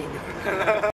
King.